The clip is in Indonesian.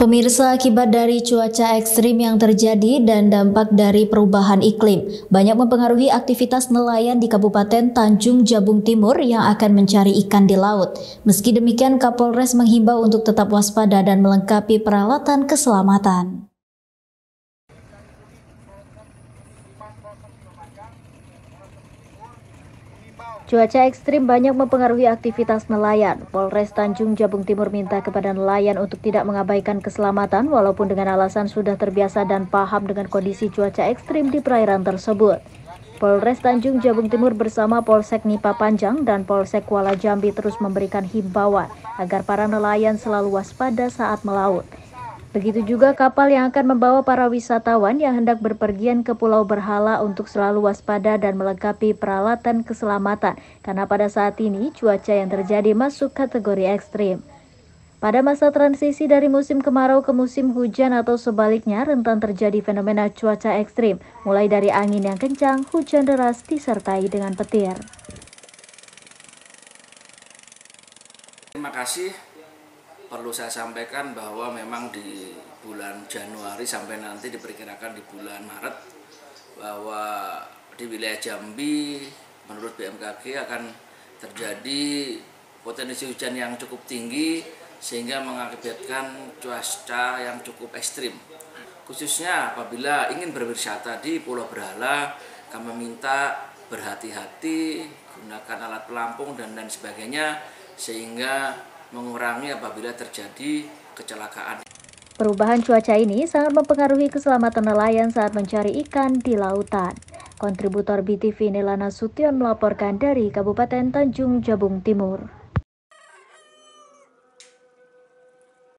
Pemirsa, akibat dari cuaca ekstrim yang terjadi dan dampak dari perubahan iklim, banyak mempengaruhi aktivitas nelayan di Kabupaten Tanjung Jabung Timur yang akan mencari ikan di laut. Meski demikian, Kapolres menghimbau untuk tetap waspada dan melengkapi peralatan keselamatan. Cuaca ekstrim banyak mempengaruhi aktivitas nelayan. Polres Tanjung Jabung Timur minta kepada nelayan untuk tidak mengabaikan keselamatan walaupun dengan alasan sudah terbiasa dan paham dengan kondisi cuaca ekstrim di perairan tersebut. Polres Tanjung Jabung Timur bersama Polsek Nipa Panjang dan Polsek Kuala Jambi terus memberikan himbauan agar para nelayan selalu waspada saat melaut. Begitu juga kapal yang akan membawa para wisatawan yang hendak berpergian ke Pulau Berhala untuk selalu waspada dan melengkapi peralatan keselamatan karena pada saat ini cuaca yang terjadi masuk kategori ekstrim. Pada masa transisi dari musim kemarau ke musim hujan atau sebaliknya rentan terjadi fenomena cuaca ekstrim, mulai dari angin yang kencang, hujan deras disertai dengan petir. Terima kasih perlu saya sampaikan bahwa memang di bulan Januari sampai nanti diperkirakan di bulan Maret bahwa di wilayah Jambi menurut BMKG akan terjadi potensi hujan yang cukup tinggi sehingga mengakibatkan cuaca yang cukup ekstrim. Khususnya apabila ingin berwisata di Pulau Berhala, kami meminta berhati-hati, gunakan alat pelampung dan lain sebagainya sehingga mengurangi apabila terjadi kecelakaan. Perubahan cuaca ini sangat mempengaruhi keselamatan nelayan saat mencari ikan di lautan. Kontributor BTV Nelana Sution melaporkan dari Kabupaten Tanjung Jabung Timur.